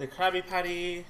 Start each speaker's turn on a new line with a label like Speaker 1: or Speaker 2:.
Speaker 1: the Krabby Patty.